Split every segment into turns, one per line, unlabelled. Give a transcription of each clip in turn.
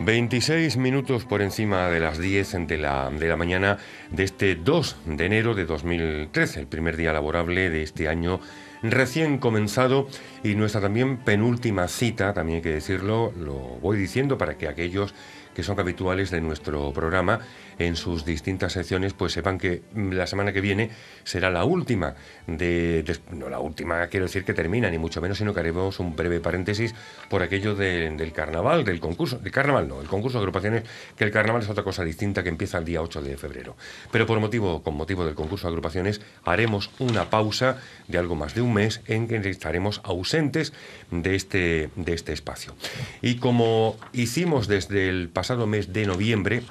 26 minutos por encima de las 10 de la, de la mañana de este 2 de enero de 2013, el primer día laborable de este año recién comenzado. Y nuestra también penúltima cita, también hay que decirlo, lo voy diciendo para que aquellos que son habituales de nuestro programa en sus distintas secciones, pues sepan que la semana que viene será la última de, no la última quiero decir que termina, ni mucho menos, sino que haremos un breve paréntesis por aquello del carnaval, del concurso, del carnaval no, el concurso de agrupaciones, que el carnaval es otra cosa distinta que empieza el día 8 de febrero. Pero por motivo, con motivo del concurso de agrupaciones, haremos una pausa de algo más de un mes en que estaremos ausentes de este, de este espacio. Y como hicimos desde el pasado mes de noviembre,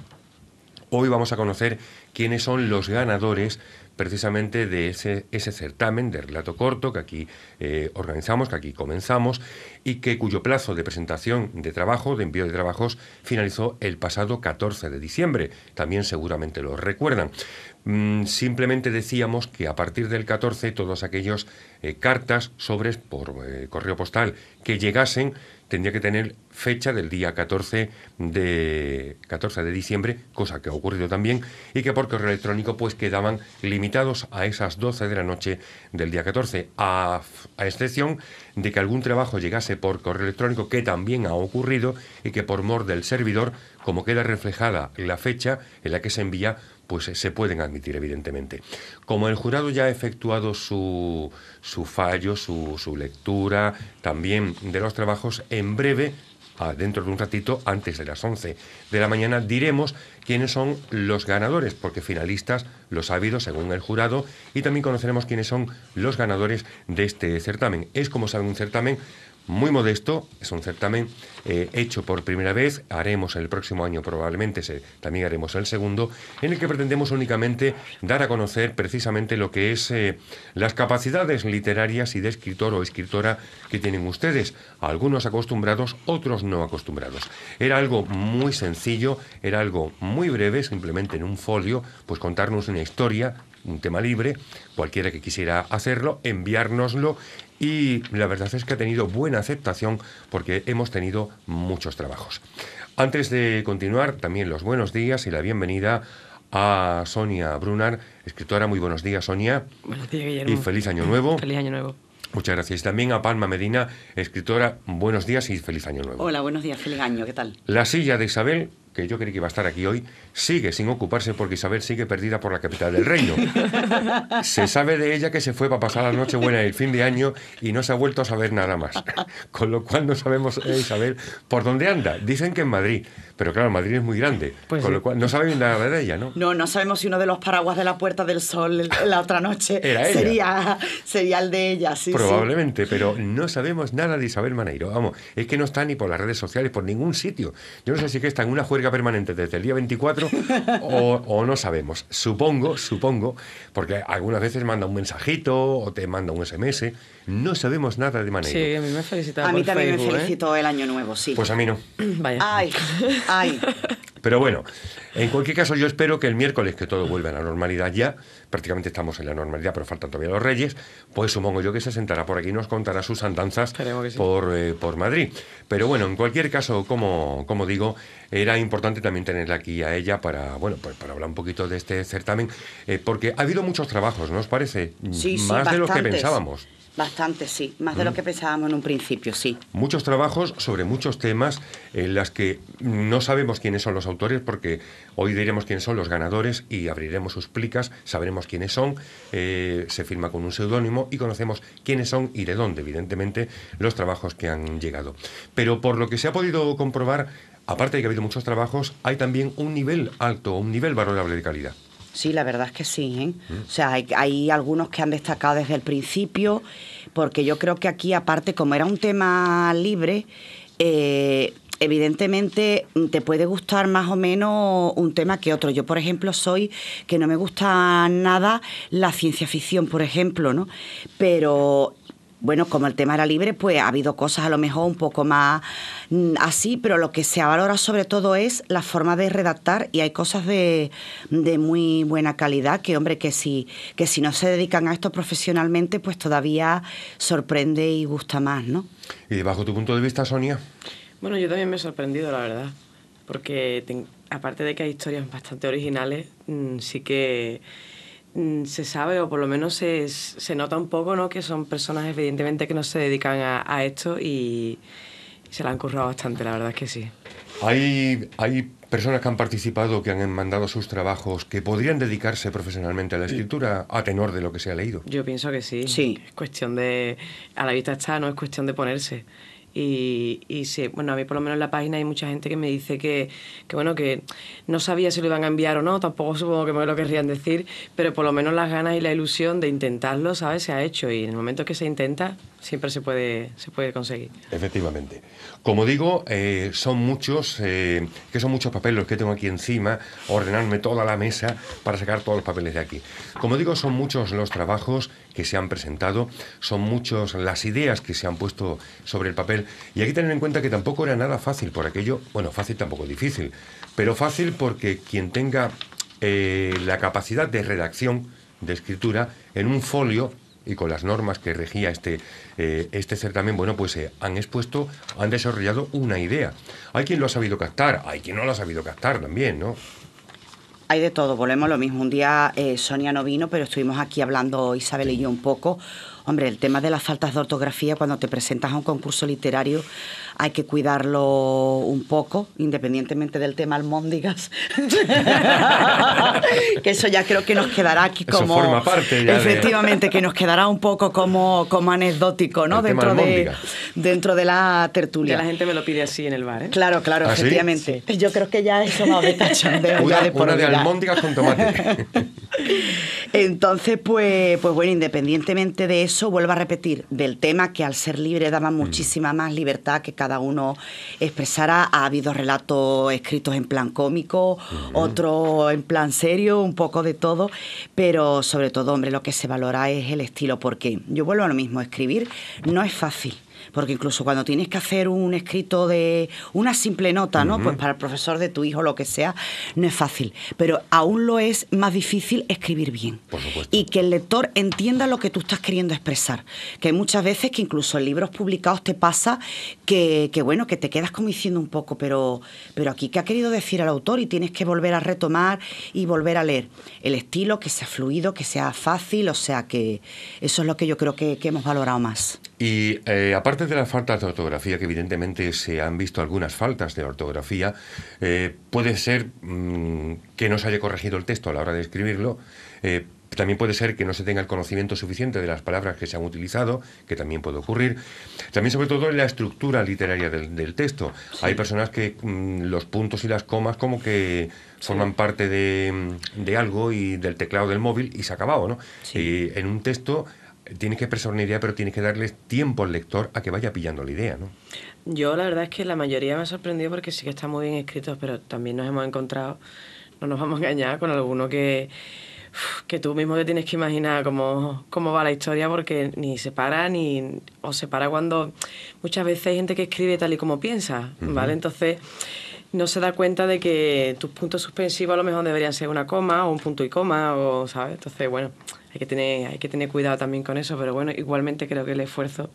Hoy vamos a conocer quiénes son los ganadores precisamente de ese, ese certamen de relato corto que aquí eh, organizamos, que aquí comenzamos y que cuyo plazo de presentación de trabajo, de envío de trabajos, finalizó el pasado 14 de diciembre. También seguramente lo recuerdan. Mm, simplemente decíamos que a partir del 14 todos aquellos eh, cartas, sobres por eh, correo postal que llegasen tendría que tener fecha del día 14 de, 14 de diciembre, cosa que ha ocurrido también, y que por correo electrónico pues quedaban limitados a esas 12 de la noche del día 14, a, a excepción de que algún trabajo llegase por correo electrónico, que también ha ocurrido, y que por mor del servidor, como queda reflejada la fecha en la que se envía, pues se pueden admitir, evidentemente. Como el jurado ya ha efectuado su, su fallo, su, su lectura también de los trabajos, en breve dentro de un ratito, antes de las 11 de la mañana, diremos quiénes son los ganadores, porque finalistas los ha habido según el jurado, y también conoceremos quiénes son los ganadores de este certamen. Es, como saben, un certamen muy modesto, es un certamen eh, hecho por primera vez, haremos el próximo año probablemente, también haremos el segundo, en el que pretendemos únicamente dar a conocer precisamente lo que es eh, las capacidades literarias y de escritor o escritora que tienen ustedes, algunos acostumbrados, otros no acostumbrados. Era algo muy sencillo, era algo muy breve, simplemente en un folio, pues contarnos una historia, un tema libre, cualquiera que quisiera hacerlo, enviárnoslo y la verdad es que ha tenido buena aceptación porque hemos tenido muchos trabajos. Antes de continuar, también los buenos días y la bienvenida a Sonia Brunar, escritora. Muy buenos días, Sonia.
Buenos días, Guillermo.
Y feliz año nuevo.
Feliz año nuevo.
Muchas gracias. También a Palma Medina, escritora. Buenos días y feliz año nuevo.
Hola, buenos días, feliz año. ¿Qué tal?
La silla de Isabel que yo creí que iba a estar aquí hoy, sigue sin ocuparse porque Isabel sigue perdida por la capital del reino. se sabe de ella que se fue para pasar la noche buena el fin de año y no se ha vuelto a saber nada más. Con lo cual no sabemos, eh, Isabel, por dónde anda. Dicen que en Madrid, pero claro, Madrid es muy grande. Pues con lo cual no saben nada de ella, ¿no?
No, no sabemos si uno de los paraguas de la Puerta del Sol la otra noche Sería, sería el de ella, sí.
Probablemente, pero no sabemos nada de Isabel Maneiro. Vamos, es que no está ni por las redes sociales, por ningún sitio. Yo no sé si que está en una permanente desde el día 24 o, no sabemos. Supongo, supongo, porque algunas veces manda un mensajito o te manda un SMS. No sabemos nada de manera.
Sí, a mí me felicitó.
A mí también me ¿eh? felicitó el año nuevo, sí.
Pues a mí no.
Vaya.
Ay, ay.
Pero bueno, en cualquier caso yo espero que el miércoles, que todo vuelva a la normalidad ya, prácticamente estamos en la normalidad, pero faltan todavía los reyes, pues supongo yo que se sentará por aquí y nos contará sus andanzas por, eh, por Madrid. Pero bueno, en cualquier caso, como, como digo, era importante también tenerla aquí a ella para, bueno, pues para hablar un poquito de este certamen, eh, porque ha habido muchos trabajos, ¿no os parece?
Sí,
Más de lo que pensábamos.
Bastante, sí. Más de lo mm. que pensábamos en un principio, sí.
Muchos trabajos sobre muchos temas en las que no sabemos quiénes son los autores porque hoy diremos quiénes son los ganadores y abriremos sus plicas, sabremos quiénes son, eh, se firma con un seudónimo y conocemos quiénes son y de dónde, evidentemente, los trabajos que han llegado. Pero por lo que se ha podido comprobar, aparte de que ha habido muchos trabajos, hay también un nivel alto, un nivel valorable de calidad.
Sí, la verdad es que sí. ¿eh? Mm. O sea, hay, algunos que han destacado desde el principio, porque yo creo que aquí, aparte, como era un tema libre, eh, evidentemente te puede gustar más o menos un tema que otro. Yo, por ejemplo, soy que no me gusta nada la ciencia ficción, por ejemplo, ¿no? Pero bueno, como el tema era libre, pues ha habido cosas a lo mejor un poco más mm, así, pero lo que se valora sobre todo es la forma de redactar y hay cosas de, muy buena calidad que, hombre, que si, que si no se dedican a esto profesionalmente, pues todavía sorprende y gusta más, ¿no?
Y bajo tu punto de vista, Sonia.
Bueno, yo también me he sorprendido, la verdad porque aparte de que hay historias bastante originales, mm, sí que se sabe, o por lo menos se, se, nota un poco, ¿no? Que son personas evidentemente que no se dedican a, a esto y se la han currado bastante, la verdad es que sí.
Hay, hay personas que han participado, que han mandado sus trabajos, que podrían dedicarse profesionalmente a la escritura a tenor de lo que se ha leído.
Yo pienso que sí.
Sí.
Es cuestión de. A la vista está, no es cuestión de ponerse. Y, y sí, bueno, a mí por lo menos en la página hay mucha gente que me dice que, que, bueno, que no sabía si lo iban a enviar o no, tampoco supongo que me lo querrían decir, pero por lo menos las ganas y la ilusión de intentarlo, ¿sabes? Se ha hecho y en el momento que se intenta, siempre se puede, se puede conseguir.
Efectivamente. Como digo, eh, son muchos, eh, que son muchos papeles los que tengo aquí encima, ordenarme toda la mesa para sacar todos los papeles de aquí. Como digo, son muchos los trabajos que se han presentado, son muchos las ideas que se han puesto sobre el papel y hay que tener en cuenta que tampoco era nada fácil por aquello, bueno, fácil tampoco difícil, pero fácil porque quien tenga eh, la capacidad de redacción, de escritura, en un folio y con las normas que regía este, eh, este certamen, bueno, pues eh, han expuesto, han desarrollado una idea. Hay quien lo ha sabido captar, hay quien no lo ha sabido captar también, ¿no?
Hay de todo, volvemos a lo mismo. Un día eh, Sonia no vino, pero estuvimos aquí hablando Isabel y yo un poco. Hombre, el tema de las faltas de ortografía, cuando te presentas a un concurso literario, hay que cuidarlo un poco, independientemente del tema almóndigas. que eso ya creo que nos quedará aquí como.
Eso forma parte ya
Efectivamente, que nos quedará un poco como, como anecdótico, ¿no? dentro de, dentro de la tertulia.
Que la gente me lo pide así en el bar, ¿eh?
Claro, claro,
¿Ah, sí?
efectivamente. Yo creo que ya eso va de cachondeo.
Una,
ya de por
una de almóndigas con tomate.
Entonces, pues, pues bueno, independientemente de eso, vuelvo a repetir, del tema que al ser libre daba muchísima más libertad que cada uno expresara. Ha habido relatos escritos en plan cómico, otros en plan serio, un poco de todo, pero sobre todo, hombre, lo que se valora es el estilo, porque yo vuelvo a lo mismo, escribir no es fácil. Porque incluso cuando tienes que hacer un escrito de una simple nota, ¿no? Pues para el profesor de tu hijo, lo que sea, no es fácil. Pero aún lo es más difícil escribir bien.
Por supuesto.
Y que el lector entienda lo que tú estás queriendo expresar. Que hay muchas veces que incluso en libros publicados te pasa que, que, bueno, que te quedas como diciendo un poco, pero, pero aquí, ¿qué ha querido decir el autor? Y tienes que volver a retomar y volver a leer. El estilo, que sea fluido, que sea fácil, o sea que eso es lo que yo creo que, que hemos valorado más.
Y eh, aparte de las faltas de ortografía, que evidentemente se han visto algunas faltas de ortografía, eh, puede ser mmm, que no se haya corregido el texto a la hora de escribirlo. Eh, también puede ser que no se tenga el conocimiento suficiente de las palabras que se han utilizado, que también puede ocurrir. También, sobre todo, en la estructura literaria del, del texto. Sí. Hay personas que mmm, los puntos y las comas como que sí. forman parte de, de, algo y del teclado del móvil y se ha acabado, ¿no? Sí. Y en un texto tienes que expresar una idea, pero tienes que darle tiempo al lector a que vaya pillando la idea, ¿no?
Yo la verdad es que la mayoría me ha sorprendido porque sí que están muy bien escritos, pero también nos hemos encontrado, no nos vamos a engañar, con alguno que, que tú mismo te tienes que imaginar cómo, cómo va la historia porque ni se para ni o se para cuando muchas veces hay gente que escribe tal y como piensa, uh -huh. ¿vale? Entonces no se da cuenta de que tus puntos suspensivos a lo mejor deberían ser una coma o un punto y coma, o, ¿sabes? Entonces, bueno, hay que tener, hay que tener cuidado también con eso, pero bueno, igualmente creo que el esfuerzo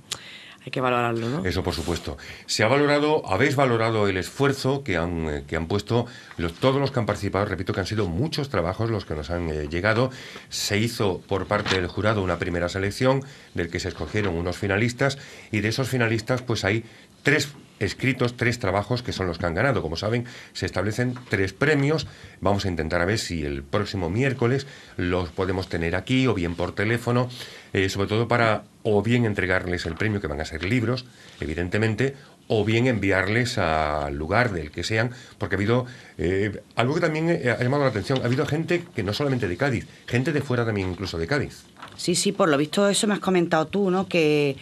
hay que valorarlo, ¿no?
Eso, por supuesto. Se ha valorado, habéis valorado el esfuerzo que han, eh, que han puesto los, todos los que han participado, repito que han sido muchos trabajos los que nos han eh, llegado. Se hizo por parte del jurado una primera selección, del que se escogieron unos finalistas, y de esos finalistas, pues hay tres escritos tres trabajos que son los que han ganado. Como saben, se establecen tres premios. Vamos a intentar a ver si el próximo miércoles los podemos tener aquí o bien por teléfono, eh, sobre todo para o bien entregarles el premio, que van a ser libros, evidentemente, o bien enviarles al lugar del que sean, porque ha habido eh, algo que también ha llamado la atención, ha habido gente que no solamente de Cádiz, gente de fuera también incluso de Cádiz.
Sí, sí, por lo visto eso me has comentado tú, ¿no? Que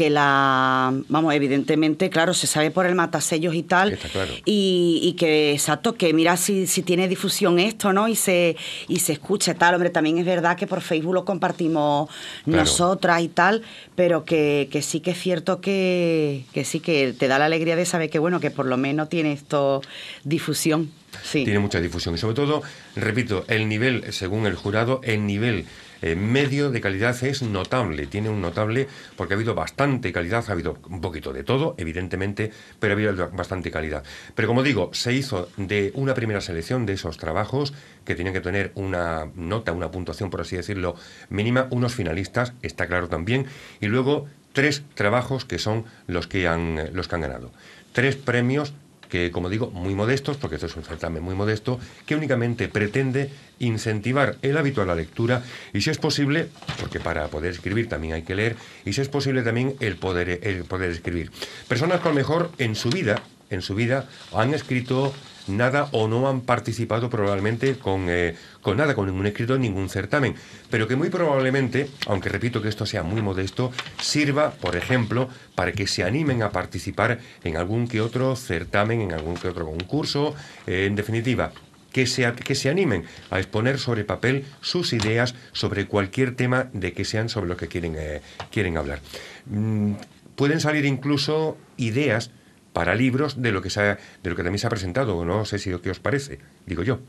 que la, vamos, evidentemente, claro, se sabe por el matasellos y tal,
claro.
y, y, que, exacto, que mira si, si tiene difusión esto, ¿no? Y se, y se escucha tal, hombre, también es verdad que por Facebook lo compartimos claro. nosotras y tal, pero que, que, sí que es cierto que, que sí que te da la alegría de saber que, bueno, que por lo menos tiene esto difusión. Sí.
Tiene mucha difusión y sobre todo, repito, el nivel, según el jurado, el nivel eh, medio de calidad es notable, tiene un notable porque ha habido bastante calidad, ha habido un poquito de todo, evidentemente, pero ha habido bastante calidad. Pero como digo, se hizo de una primera selección de esos trabajos que tenían que tener una nota, una puntuación, por así decirlo, mínima, unos finalistas, está claro también, y luego tres trabajos que son los que han, los que han ganado. Tres premios que, como digo, muy modestos, porque esto es un certamen muy modesto, que únicamente pretende incentivar el hábito a la lectura y, si es posible, porque para poder escribir también hay que leer, y si es posible también el poder, el poder escribir. Personas que a lo mejor en su vida, en su vida, han escrito nada o no han participado probablemente con, eh, con nada, con ningún escrito, ningún certamen, pero que muy probablemente, aunque repito que esto sea muy modesto, sirva, por ejemplo, para que se animen a participar en algún que otro certamen, en algún que otro concurso, eh, en definitiva, que se, que se, animen a exponer sobre papel sus ideas sobre cualquier tema de que sean sobre lo que quieren, eh, quieren hablar. Mm, pueden salir incluso ideas para libros de lo que, se de lo que también se ha presentado. No sé si qué os parece, digo yo.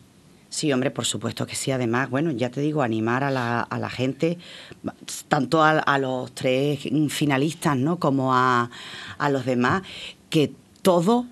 Sí, hombre, por supuesto que sí. Además, bueno, ya te digo, animar a la, a la gente, tanto a, a, los tres finalistas, ¿no? Como a, a los demás, que todo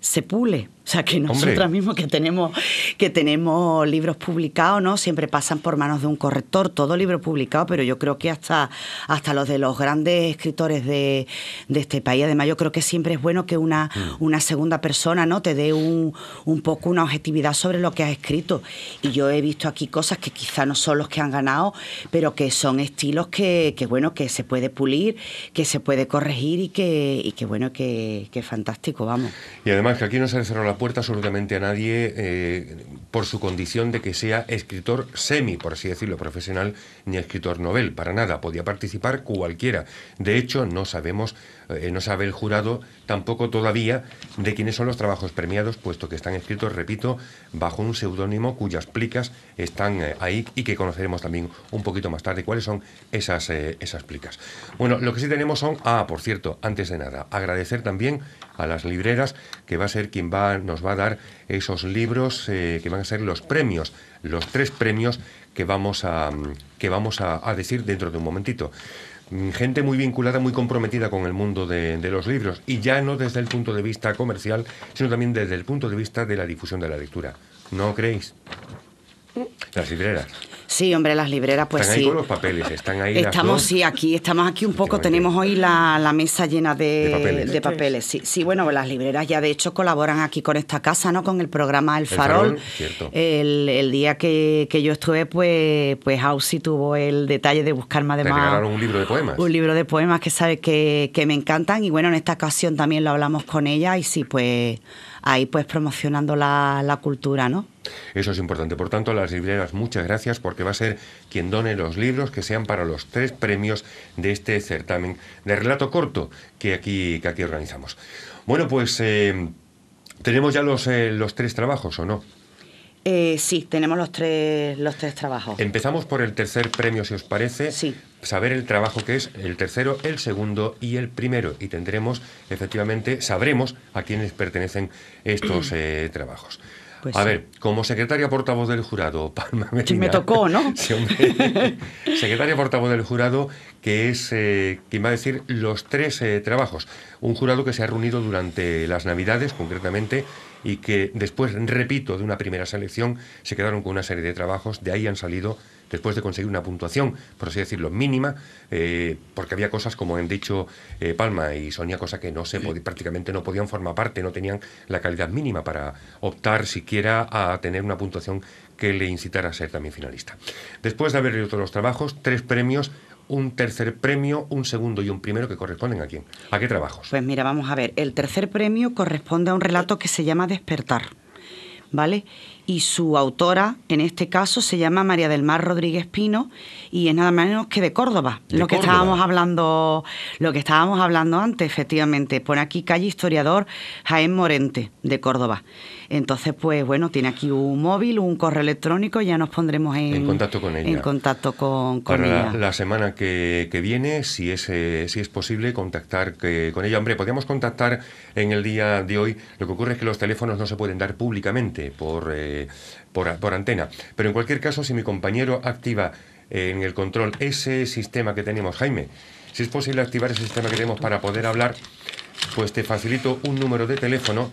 se pule. O sea, que nosotras mismos que tenemos, que tenemos libros publicados, ¿no? Siempre pasan por manos de un corrector, todo libro publicado, pero yo creo que hasta, hasta los de los grandes escritores de, de este país. Además, yo creo que siempre es bueno que una, mm. una segunda persona, ¿no? Te dé un, un, poco una objetividad sobre lo que has escrito. Y yo he visto aquí cosas que quizá no son los que han ganado, pero que son estilos que, que bueno, que se puede pulir, que se puede corregir y que, y que bueno, que, que fantástico, vamos.
Y además que aquí no se cerró la puerta absolutamente a nadie eh, por su condición de que sea escritor semi, por así decirlo, profesional, ni escritor novel, para nada. Podía participar cualquiera. De hecho, no sabemos, eh, no sabe el jurado tampoco todavía de quiénes son los trabajos premiados, puesto que están escritos, repito, bajo un seudónimo cuyas plicas están eh, ahí y que conoceremos también un poquito más tarde cuáles son esas, esas plicas. Bueno, lo que sí tenemos son, ah, por cierto, antes de nada, agradecer también a las libreras, que va a ser quien va, nos va a dar esos libros eh, que van a ser los premios, los tres premios que vamos a, que vamos a, decir dentro de un momentito mm, gente muy vinculada, muy comprometida con el mundo de, los libros, y ya no desde el punto de vista comercial, sino también desde el punto de vista de la difusión de la lectura. ¿No creéis? Las libreras.
Sí, hombre, las libreras, pues
están
sí.
Ahí con los papeles, están ahí.
Estamos, sí, aquí, estamos aquí un poco. Tenemos hoy la, la mesa llena de, de papeles. De papeles. Sí, sí, bueno, las libreras ya de hecho colaboran aquí con esta casa, ¿no? Con el programa El Farol.
El, Farol,
el, el día que, que, yo estuve, pues, pues Ausi tuvo el detalle de buscarme además.
Regalaron un libro de poemas.
Un libro de poemas que sabe que, que me encantan. Y bueno, en esta ocasión también lo hablamos con ella y sí, pues ahí pues promocionando la, la cultura, ¿no?
Eso es importante. Por tanto, a las libreras, muchas gracias porque va a ser quien done los libros que sean para los tres premios de este certamen de relato corto que aquí, que aquí organizamos. Bueno, pues eh, tenemos ya los, eh, los tres trabajos, ¿o no?
Eh, sí, tenemos los tres, los tres trabajos.
Empezamos por el tercer premio, si os parece.
Sí.
Saber el trabajo que es el tercero, el segundo y el primero. Y tendremos, efectivamente, sabremos a quiénes pertenecen estos eh, trabajos.
Pues
a
sí.
ver, como secretaria portavoz del jurado, Palma
Sí, me tocó, ¿no?
Sí, secretaria portavoz del jurado, que es eh, quien va a decir los tres eh, trabajos. Un jurado que se ha reunido durante las Navidades, concretamente, y que después, repito, de una primera selección, se quedaron con una serie de trabajos. De ahí han salido, después de conseguir una puntuación, por así decirlo, mínima, eh, porque había cosas, como han dicho eh, Palma y Sonia, cosas que no se prácticamente no podían formar parte, no tenían la calidad mínima para optar siquiera a tener una puntuación que le incitara a ser también finalista. Después de haber leído todos los trabajos, tres premios, un tercer premio, un segundo y un primero que corresponden a quién? ¿A qué trabajos?
Pues mira, vamos a ver, el tercer premio corresponde a un relato que se llama Despertar, ¿vale? Y su autora, en este caso, se llama María del Mar Rodríguez Pino y es nada menos que de Córdoba,
de
lo que estábamos hablando, lo que estábamos hablando antes, efectivamente. Pone aquí calle historiador Jaén Morente, de Córdoba. Entonces, pues bueno, tiene aquí un móvil, un correo electrónico, ya nos pondremos en,
En contacto con ella.
En contacto con, con
Para
ella.
la, la semana que, que viene, si es, eh, si es posible, contactar que- con ella. Hombre, podríamos contactar en el día de hoy. Lo que ocurre es que los teléfonos no se pueden dar públicamente por, eh, por, por antena. Pero en cualquier caso, si mi compañero activa en el control ese sistema que tenemos. Jaime, si es posible activar ese sistema que tenemos para poder hablar, pues te facilito un número de teléfono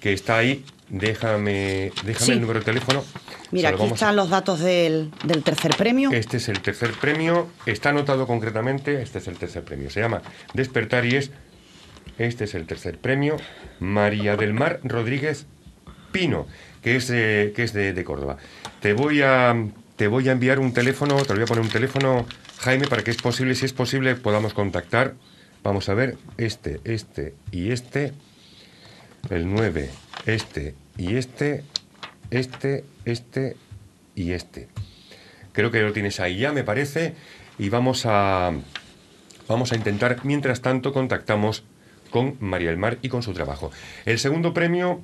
que está ahí. Déjame, déjame el número de teléfono.
Mira, aquí están los datos del, del, tercer premio.
Este es el tercer premio. Está anotado concretamente. Este es el tercer premio. Se llama Despertar y es. Este es el tercer premio. María del Mar Rodríguez Pino, que es, que es de, de Córdoba. Te voy a te voy a enviar un teléfono, te voy a poner un teléfono, Jaime, para que es posible, si es posible, podamos contactar. Vamos a ver, este, este y este, el 9, este y este, este, este y este. Creo que lo tienes ahí ya, me parece, y vamos a, vamos a intentar, mientras tanto, contactamos con María del Mar y con su trabajo. El segundo premio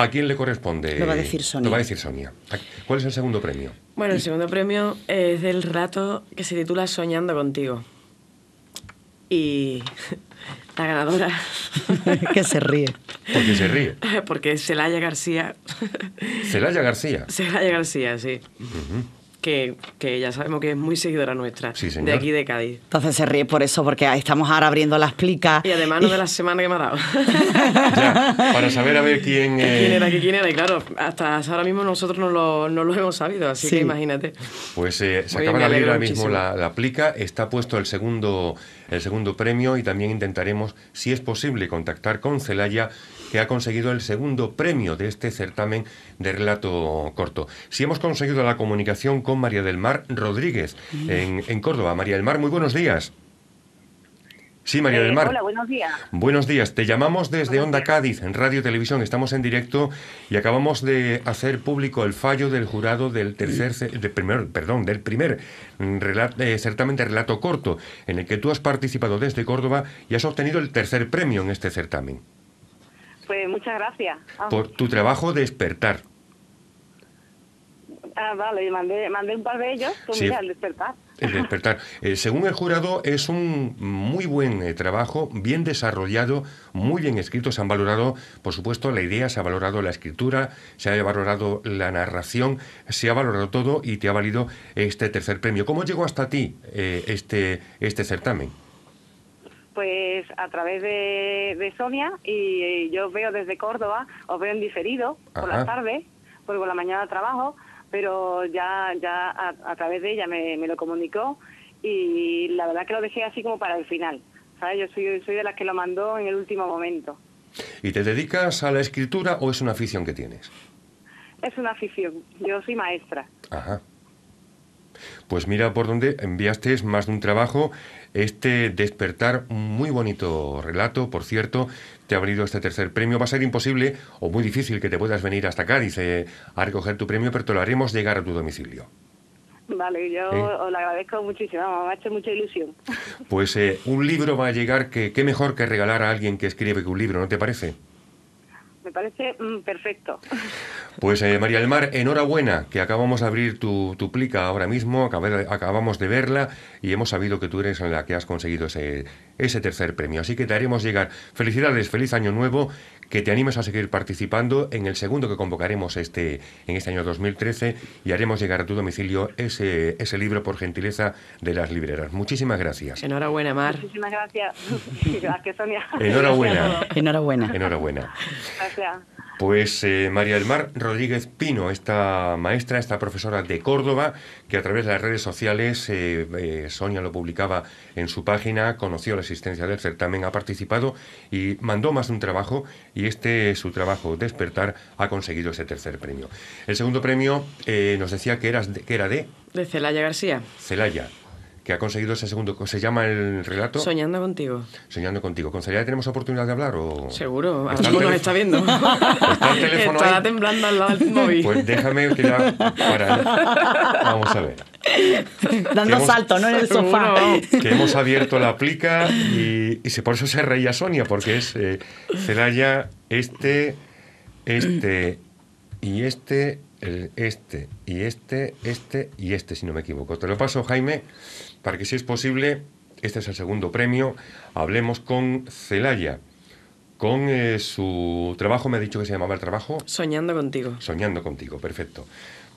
¿A quién le corresponde?
Lo va a decir Sonia.
Lo va a decir Sonia. ¿Cuál es el segundo premio?
Bueno, el segundo premio es del rato que se titula Soñando contigo. Y la ganadora.
que se ríe.
¿Por qué se ríe?
Porque Celaya García.
¿Celaya García?
Celaya García, sí que, ya sabemos que es muy seguidora nuestra, de aquí de Cádiz.
Entonces se ríe por eso, porque estamos ahora abriendo las plicas.
Y además no de la semana que me ha dado.
ya, para saber a ver quién...
¿Quién era, quién era? Y claro, hasta ahora mismo nosotros no lo, no lo hemos sabido, así que imagínate.
Pues eh, se acaba de abrir ahora mismo la, la plica, está puesto el segundo, el segundo premio y también intentaremos, si es posible, contactar con Celaya que ha conseguido el segundo premio de este certamen de relato corto. Si hemos conseguido la comunicación con María del Mar Rodríguez en, en Córdoba. María del Mar, muy buenos días. Sí, María del eh, Mar.
Hola, buenos días.
Buenos días. Te llamamos desde Onda Cádiz, en Radio Televisión. Estamos en directo y acabamos de hacer público el fallo del jurado del tercer, primer, perdón, del primer relato, eh, certamen de relato corto, en el que tú has participado desde Córdoba y has obtenido el tercer premio en este certamen.
Pues muchas gracias.
Por tu trabajo Despertar.
Ah, vale, mandé, mandé un par de ellos, pues mira, el despertar.
El despertar. Eh, según el jurado, es un muy buen eh, trabajo, bien desarrollado, muy bien escrito. Se han valorado, por supuesto, la idea, se ha valorado la escritura, se ha valorado la narración, se ha valorado todo y te ha valido este tercer premio. ¿Cómo llegó hasta ti eh, este, este certamen?
Pues a través de, Sonia y yo veo desde Córdoba, os veo en diferido por la tarde, porque por la mañana trabajo, pero ya ya a, través de ella me, lo comunicó y la verdad que lo dejé así como para el final. ¿sabes? Yo soy, soy de las que lo mandó en el último momento.
¿Y te dedicas a la escritura o es una afición que tienes?
Es una afición. Yo soy maestra.
Ajá. Pues mira por dónde enviaste más de un trabajo este despertar, un muy bonito relato, por cierto, te ha venido este tercer premio. Va a ser imposible o muy difícil que te puedas venir hasta Cádiz eh, a recoger tu premio, pero te lo haremos llegar a tu domicilio.
Vale, yo ¿Eh? os lo agradezco muchísimo, me ha hecho mucha ilusión.
Pues eh, un libro va a llegar, que qué mejor que regalar a alguien que escribe que un libro, ¿no te parece?
Me parece mm, perfecto.
Pues eh, María del Mar, enhorabuena, que acabamos de abrir tu, tu plica ahora mismo, acabamos de verla y hemos sabido que tú eres la que has conseguido ese, ese tercer premio. Así que te haremos llegar. Felicidades, feliz año nuevo, que te animes a seguir participando en el segundo que convocaremos este, en este año 2013 y haremos llegar a tu domicilio ese, ese libro por gentileza de las libreras. Muchísimas gracias.
Enhorabuena, Mar.
Muchísimas gracias. gracias, Sonia.
Enhorabuena.
Enhorabuena.
Enhorabuena.
Gracias.
Pues eh, María del Mar Rodríguez Pino, esta maestra, esta profesora de Córdoba, que a través de las redes sociales, eh, eh, Sonia lo publicaba en su página, conoció la existencia del certamen, ha participado y mandó más de un trabajo y este, su trabajo, Despertar, ha conseguido ese tercer premio. El segundo premio nos decía que, eras que era de...
De Celaya García.
Celaya que ha conseguido ese segundo. ¿Se llama el relato?
Soñando contigo.
Soñando contigo. ¿Con Celia tenemos oportunidad de hablar? O...
Seguro, ahora nos está viendo. ¿Está el teléfono está temblando al lado del móvil.
Pues déjame que ya. Para... Vamos a ver.
Dando salto, ¿no? En el sofá.
Que hemos abierto la aplica y, y por eso se reía Sonia, porque es eh, Celaya, este, este y este el este y este, este y este, si no me equivoco. Te lo paso, Jaime, para que si es posible, este es el segundo premio, hablemos con Celaya. Con eh, su trabajo, me ha dicho que se llamaba el trabajo.
Soñando contigo.
Soñando contigo, perfecto.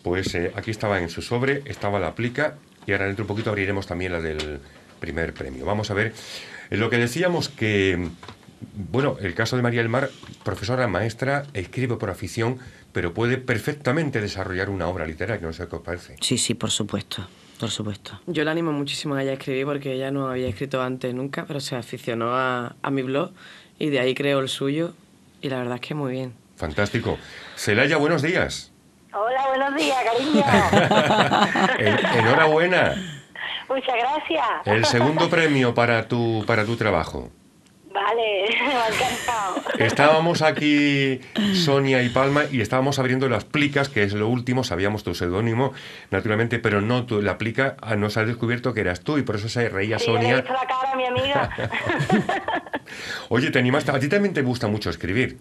Pues eh, aquí estaba en su sobre, estaba la aplica y ahora dentro un poquito abriremos también la del primer premio. Vamos a ver, lo que decíamos que, bueno, el caso de María del Mar, profesora, maestra, escribe por afición, pero puede perfectamente desarrollar una obra literaria, no sé qué os parece.
Sí, sí, por supuesto. Por supuesto.
Yo le animo muchísimo a ella a escribir porque ella no había escrito antes nunca, pero se aficionó a, a mi blog y de ahí creó el suyo y la verdad es que muy bien.
Fantástico. Celaya, buenos días.
Hola, buenos días, cariño.
enhorabuena.
Muchas gracias.
El segundo premio para tu, para tu trabajo.
Vale, me ha encantado.
Estábamos aquí, Sonia y Palma, y estábamos abriendo las plicas, que es lo último, sabíamos tu seudónimo, naturalmente, pero no, tú, la plica ah, nos ha descubierto que eras tú, y por eso se reía
Sí,
Sonia.
le he visto la cara a mi amiga.
Oye, te animaste, a ti también te gusta mucho escribir.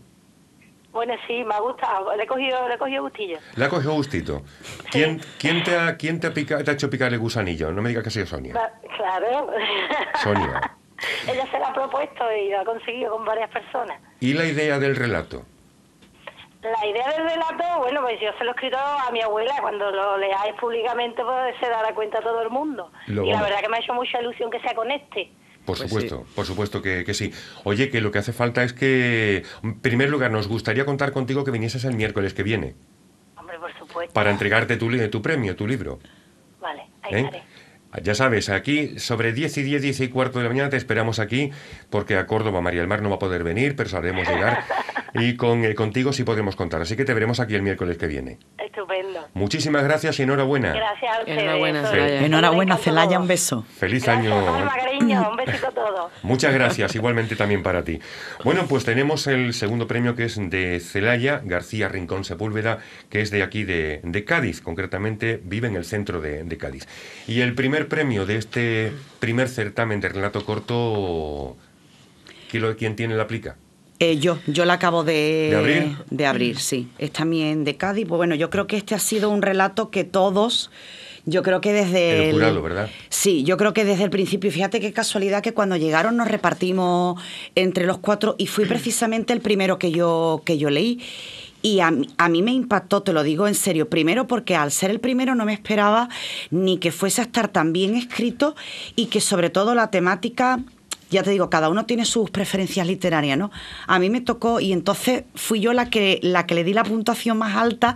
bueno, sí, me ha gustado. Le he cogido, le he cogido gustillo.
La cogió gustito. ¿Quién, quién, te, ha, quién te, ha pica- te ha hecho picar el gusanillo? No me digas que ha sido Sonia.
Claro.
Sonia.
Ella se la ha propuesto y lo ha conseguido con varias personas.
¿Y la idea del relato?
La idea del relato, bueno, pues yo se lo he escrito a mi abuela. Cuando lo leáis públicamente, pues se dará cuenta todo el mundo.
Lo
y la verdad que me ha hecho mucha ilusión que sea con este.
Por
Pues
supuesto, por supuesto que, que sí. Oye, que lo que hace falta es que, en primer lugar, nos gustaría contar contigo que vinieses el miércoles que viene
Hombre, por supuesto.
para entregarte tu, tu premio, tu libro.
Vale, ahí
¿eh?
estaré.
Ya sabes, aquí sobre 10 y 10, 10 y cuarto de la mañana te esperamos aquí, porque a Córdoba María del Mar no va a poder venir, pero sabremos llegar. Y con, eh, contigo sí podremos contar. Así que te veremos aquí el miércoles que viene.
Estupendo.
Muchísimas gracias y enhorabuena.
Gracias a ustedes.
Enhorabuena, Celaya.
Enhorabuena, Celaya, un beso.
Feliz
Gracias,
año.
Cariño. Un besito a todos.
Muchas gracias, igualmente también para ti. Bueno, pues tenemos el segundo premio que es de Celaya, García Rincón Sepúlveda, que es de aquí de, de Cádiz, concretamente vive en el centro de, de Cádiz. Y el primer premio de este primer certamen de relato corto, ¿quién, tiene la plica?
Eh, yo, yo la acabo de,
¿De abrir?
de abrir, sí. Es también de Cádiz. Pues bueno, yo creo que este ha sido un relato que todos, yo creo que desde...
El jurado, ¿verdad?
Sí, yo creo que desde el principio, fíjate qué casualidad que cuando llegaron nos repartimos entre los cuatro y fui precisamente el primero que yo, que yo leí. Y a, a mí me impactó, te lo digo en serio. Primero porque al ser el primero no me esperaba ni que fuese a estar tan bien escrito y que sobre todo la temática ya te digo, cada uno tiene sus preferencias literarias, ¿no? A mí me tocó y entonces fui yo la que, la que le di la puntuación más alta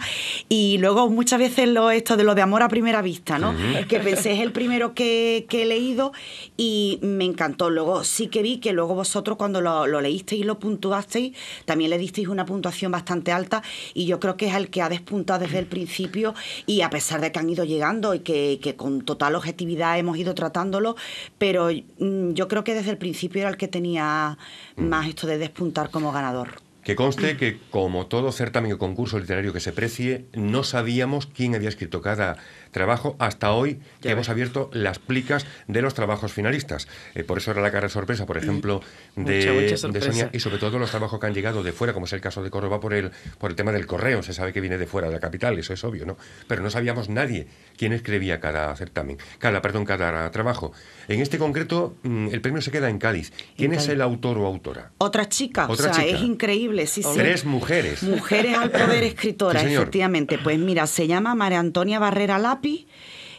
y luego muchas veces lo esto de lo de amor a primera vista, ¿no? Que pensé es el primero que, que he leído y me encantó. Luego sí que vi que luego vosotros cuando lo, lo leísteis y lo puntuasteis, también le disteis una puntuación bastante alta y yo creo que es el que ha despuntado desde el principio y a pesar de que han ido llegando y que, que con total objetividad hemos ido tratándolo, pero mm, yo creo que desde el principio era el que tenía más esto de despuntar como ganador.
Que conste que, como todo certamen o concurso literario que se precie, no sabíamos quién había escrito cada trabajo hasta hoy que hemos abierto las plicas de los trabajos finalistas. Eh, por eso era la cara de sorpresa, por ejemplo, de,
Mucha, mucha
de
sorpresa.
Sonia y sobre todo los trabajos que han llegado de fuera, como es el caso de Córdoba por el, por el tema del correo. Se sabe que viene de fuera de la capital, eso es obvio, ¿no? Pero no sabíamos nadie quién escribía cada certamen, cada, perdón, cada trabajo. En este concreto, mm, el premio se queda en Cádiz. ¿Quién es
Cádiz.
el autor o autora?
Otra chica,
Otra
o sea,
chica.
es increíble, sí, sí.
Tres mujeres.
Mujeres al poder escritora,
Sí,
efectivamente. Pues mira, se llama María Antonia Barrera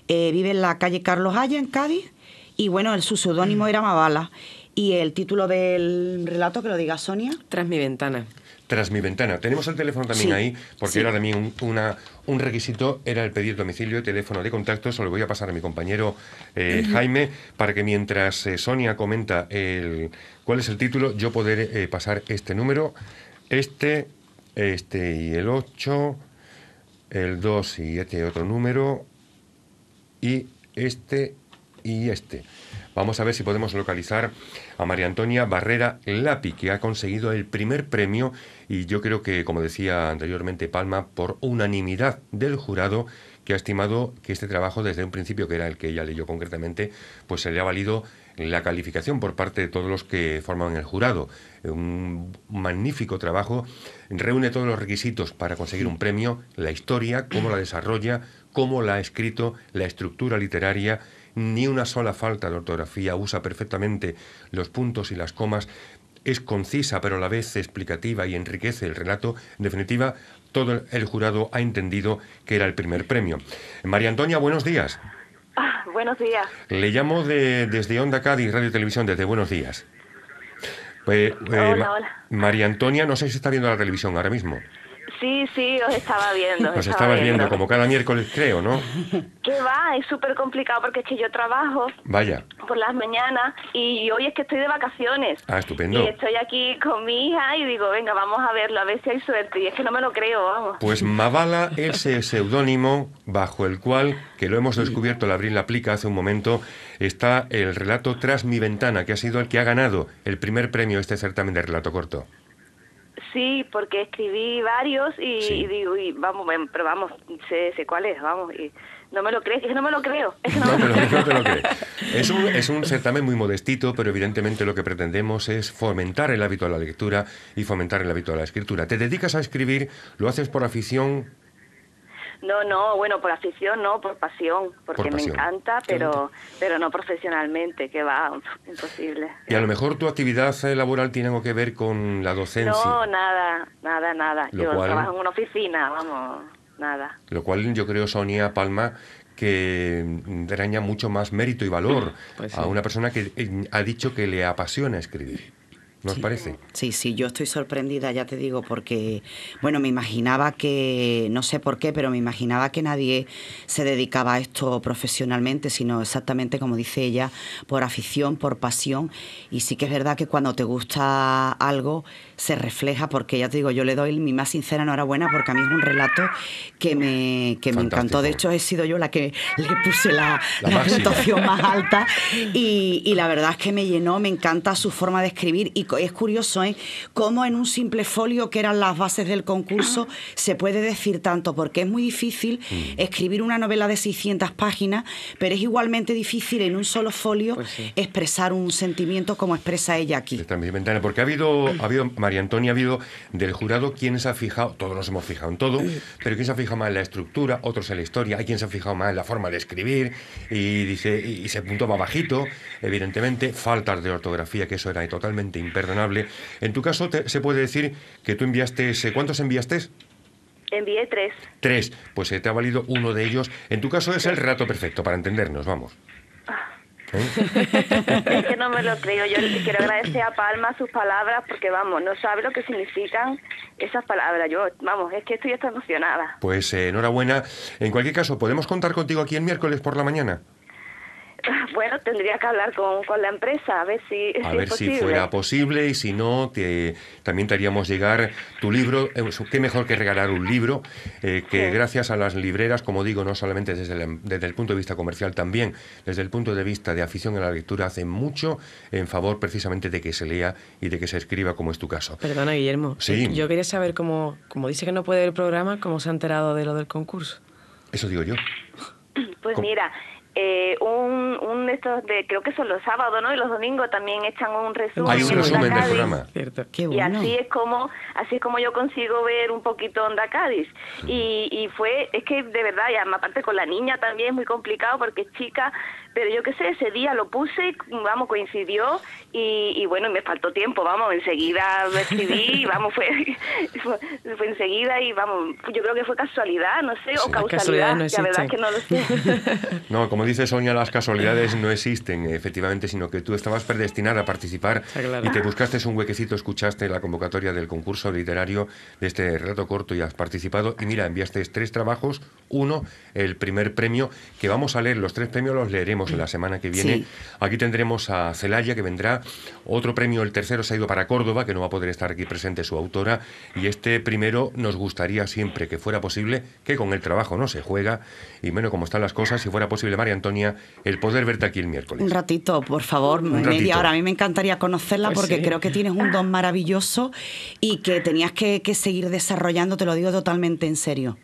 Eh, vive en la calle Carlos Haya, en Cádiz, y bueno, el, su seudónimo era Mavala. Y el título del relato, que lo diga Sonia.
Tras mi ventana.
Tras mi ventana. Tenemos el teléfono también
Sí,
ahí, porque
sí.
era también un, una, un requisito, era el pedir domicilio y teléfono de contacto. Se lo voy a pasar a mi compañero eh, Jaime, para que mientras eh, Sonia comenta el, cuál es el título, yo poder eh, pasar este número, este, este y el 8, el 2 y este otro número, y este y este. Vamos a ver si podemos localizar a María Antonia Barrera Lapi, que ha conseguido el primer premio y yo creo que, como decía anteriormente Palma, por unanimidad del jurado que ha estimado que este trabajo desde un principio, que era el que ella leyó concretamente, pues se le ha valido la calificación por parte de todos los que forman el jurado. Un magnífico trabajo, reúne todos los requisitos para conseguir un premio, la historia, cómo la desarrolla, cómo la ha escrito, la estructura literaria, ni una sola falta de ortografía, usa perfectamente los puntos y las comas, es concisa pero a la vez explicativa y enriquece el relato. En definitiva, todo el jurado ha entendido que era el primer premio. María Antonia, buenos días.
Ah,
Buenos días.
Le llamo de, desde Onda Cádiz, Radio y Televisión, desde Buenos Días. Pues,
hola, hola.
María Antonia, no sé si está viendo la televisión ahora mismo.
Sí, sí, os estaba viendo.
Nos estabas viendo. como cada miércoles, creo, ¿no?
¿Qué va? Es súper complicado porque es que yo trabajo.
Vaya.
Por las mañanas y hoy es que estoy de vacaciones.
Ah, estupendo.
Y estoy aquí con mi hija y digo, venga, vamos a verlo, a ver si hay suerte. Y es que no me lo creo, vamos.
Pues Mavala es el seudónimo bajo el cual, que lo hemos descubierto al abrir la plica hace un momento, está el relato Tras mi ventana, que ha sido el que ha ganado el primer premio este certamen de relato corto.
Sí, porque escribí varios y, digo, y vamos, pero vamos, sé, sé cuál es, vamos, y no me lo crees, es que no me lo creo. Es que no,
te lo, crees. Es un, es un certamen muy modestito, pero evidentemente lo que pretendemos es fomentar el hábito a la lectura y fomentar el hábito a la escritura. ¿Te dedicas a escribir? ¿Lo haces por afición?
No, no, bueno, por afición no, por pasión, porque me encanta, pero pero no profesionalmente, que va, imposible.
Y a lo mejor tu actividad eh, laboral tiene algo que ver con la docencia.
No, nada, nada, nada. yo trabajo en una oficina, vamos, nada.
Lo cual yo creo, Sonia Palma, que daña mucho más mérito y valor pues a una persona que eh, ha dicho que le apasiona escribir. ¿Nos
sí.
parece?
Sí, sí, yo estoy sorprendida, ya te digo, porque, bueno, me imaginaba que, no sé por qué, pero me imaginaba que nadie se dedicaba a esto profesionalmente, sino exactamente como dice ella, por afición, por pasión. Y sí que es verdad que cuando te gusta algo, se refleja, porque ya te digo, yo le doy mi más sincera enhorabuena, porque a mí es un relato que me, que me encantó. De hecho, he sido yo la que le puse la, la, puntuación más alta. Y, y la verdad es que me llenó, me encanta su forma de escribir. Y es curioso, ¿eh? Cómo en un simple folio, que eran las bases del concurso, se puede decir tanto, porque es muy difícil mm. escribir una novela de 600 páginas, pero es igualmente difícil en un solo folio pues sí. expresar un sentimiento como expresa ella aquí.
Porque ha habido, ha habido, María Antonia, ha habido del jurado quien se ha fijado, todos nos hemos fijado en todo, pero quien se ha fijado más en la estructura, otros en la historia, hay quien se ha fijado más en la forma de escribir y, dice, y se puntó más bajito, evidentemente, faltas de ortografía, que eso era totalmente imperdonable. En tu caso, te, se puede decir que tú enviaste, ¿cuántos enviaste?
Envié tres.
Tres, pues se te ha valido uno de ellos. En tu caso es el relato perfecto, para entendernos, vamos.
¿Eh? es que no me lo creo. Yo quiero agradecer a Palma sus palabras porque, vamos, no sabe lo que significan esas palabras. Yo, vamos, es que estoy hasta emocionada.
Pues eh, enhorabuena. En cualquier caso, ¿podemos contar contigo aquí el miércoles por la mañana?
Bueno, tendría que hablar con, con la empresa, a ver si,
a ver si fuera posible y si no, te, también te haríamos llegar tu libro. Eh, qué mejor que regalar un libro, eh, que sí. gracias a las libreras, como digo, no solamente desde el, desde el punto de vista comercial, también desde el punto de vista de afición a la lectura, hacen mucho en favor precisamente de que se lea y de que se escriba, como es tu caso.
Perdona, Guillermo.
Sí.
Yo quería saber cómo, como dice que no puede ver el programa, cómo se ha enterado de lo del concurso.
Eso digo yo.
Pues ¿Cómo? mira, eh, un, un estos de creo que son los sábados no y los domingos también echan un resumen
hay un resumen del programa.
Cierto.
Qué
bueno. y así es como así es como yo consigo ver un poquito Onda Cádiz. Y, y fue es que de verdad y aparte con la niña también es muy complicado porque es chica pero yo qué sé, ese día lo puse, vamos, coincidió y, y bueno, me faltó tiempo, vamos, enseguida lo escribí, vamos, fue, fue, fue, enseguida y vamos, yo creo que fue casualidad, no sé, o causalidad,
no
la verdad es que no lo sé.
no, como dice Sonia, las casualidades no existen, efectivamente, sino que tú estabas predestinada a participar claro. y te buscaste un huequecito, escuchaste la convocatoria del concurso literario de este relato corto y has participado y mira, enviaste tres trabajos, uno, el primer premio, que vamos a leer, los tres premios los leeremos la semana que viene. Sí. Aquí tendremos a Celaya, que vendrá. Otro premio, el tercero, se ha ido para Córdoba, que no va a poder estar aquí presente su autora. Y este primero nos gustaría siempre que fuera posible, que con el trabajo no se juega, y menos como están las cosas, si fuera posible, María Antonia, el poder verte aquí el miércoles.
Un ratito, por favor,
Un
media
ratito.
hora. A mí me encantaría conocerla
Pues
porque
sí.
creo que tienes un don maravilloso y que tenías que, que seguir desarrollando, te lo digo totalmente en serio.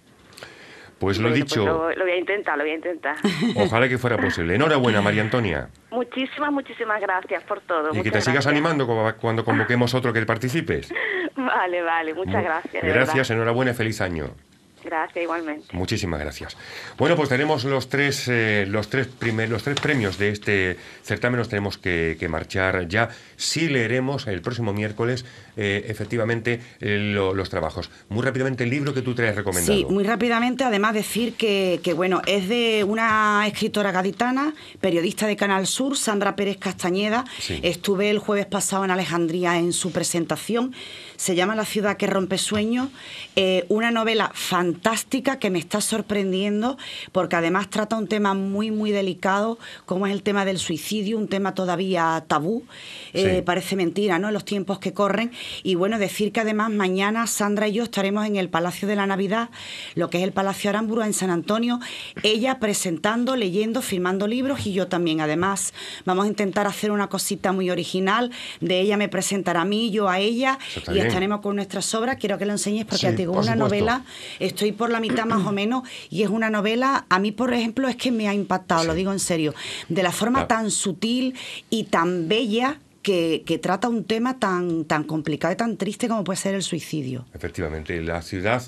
Pues lo
bueno,
dicho.
Pues lo, lo, voy a intentar, lo voy a intentar.
Ojalá que fuera posible. Enhorabuena, María Antonia.
Muchísimas, muchísimas gracias por todo.
Y
muchas
que te sigas animando cuando convoquemos otro que participes.
Vale, vale, muchas gracias.
Gracias, enhorabuena y feliz año.
Gracias, igualmente.
Muchísimas gracias. Bueno, pues tenemos los tres, eh, los tres primer, los tres premios de este certamen, nos tenemos que, marchar ya. Sí leeremos el próximo miércoles, eh, efectivamente, eh, los trabajos. Muy rápidamente, el libro que tú te has recomendado.
Sí, muy rápidamente, además decir que, que, bueno, es de una escritora gaditana, periodista de Canal Sur, Sandra Pérez Castañeda. Estuve el jueves pasado en Alejandría en su presentación. Se llama La ciudad que rompe sueños. una novela fantástica que me está sorprendiendo porque además trata un tema muy, muy delicado como es el tema del suicidio, un tema todavía tabú. Eh, parece mentira, ¿no? Los tiempos que corren. Y bueno, decir que además mañana Sandra y yo estaremos en el Palacio de la Navidad, lo que es el Palacio Aramburu en San Antonio, ella presentando, leyendo, firmando libros y yo también. Además, vamos a intentar hacer una cosita muy original. De ella me presentará a mí, yo a ella y estaremos con nuestras obras. Quiero que lo enseñes porque te digo, una novela, estoy por la mitad más o menos y es una novela, a mí por ejemplo es que me ha impactado, lo digo en serio, de la forma tan sutil y tan bella que, que, trata un tema tan, tan complicado y tan triste como puede ser el suicidio.
Efectivamente, la ciudad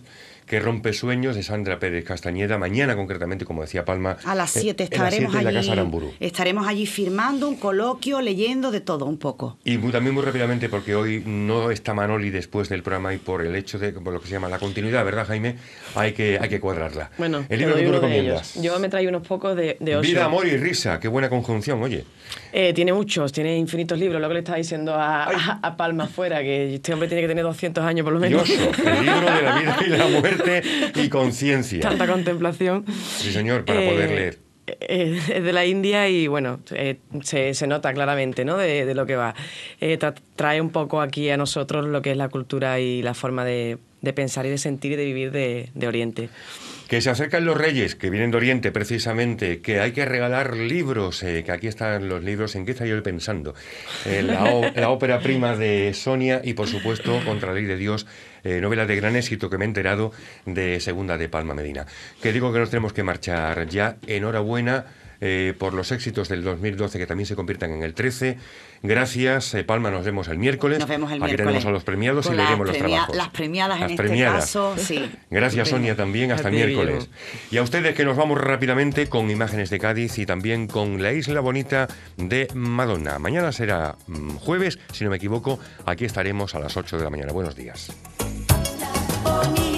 que rompe sueños de Sandra Pérez Castañeda. Mañana, concretamente, como decía Palma,
a las 7 estaremos allí.
En la Casa Aramburu.
Estaremos allí firmando un coloquio, leyendo de todo un poco.
Y también muy rápidamente, porque hoy no está Manoli después del programa y por el hecho de por lo que se llama la continuidad, ¿verdad, Jaime? Hay que, hay que cuadrarla.
Bueno, el libro que tú recomiendas. Yo me traigo unos pocos de, de
Vida, amor y risa. Qué buena conjunción, oye.
Eh, tiene muchos, tiene infinitos libros. Lo que le estaba diciendo a, a, Palma afuera, que este hombre tiene que tener 200 años por lo menos.
el libro de la vida y la muerte y conciencia.
Tanta contemplación.
Sí, señor, para poder eh, leer.
Eh, es de la India y bueno, eh, se, se, nota claramente ¿no? de, de lo que va. trae un poco aquí a nosotros lo que es la cultura y la forma de, de pensar y de sentir y de vivir de, de Oriente
que se acercan los reyes, que vienen de Oriente precisamente, que hay que regalar libros, que aquí están los libros, ¿en qué está yo pensando? la, la, ópera prima de Sonia y por supuesto Contra la ley de Dios eh, novela de gran éxito que me he enterado de Segunda de Palma Medina. Que digo que nos tenemos que marchar ya. Enhorabuena. Eh, por los éxitos del 2012 que también se conviertan en el 13. Gracias, eh, Palma, nos vemos el miércoles.
Nos vemos el
Aquí tenemos a los premiados y leeremos los trabajos.
Las premiadas en este caso, sí.
Gracias, Sonia, también. Hasta el miércoles. Y a ustedes que nos vamos rápidamente con imágenes de Cádiz y también con la isla bonita de Madonna. Mañana será mm, jueves, si no me equivoco. Aquí estaremos a las 8 de la mañana. Buenos días. bonita.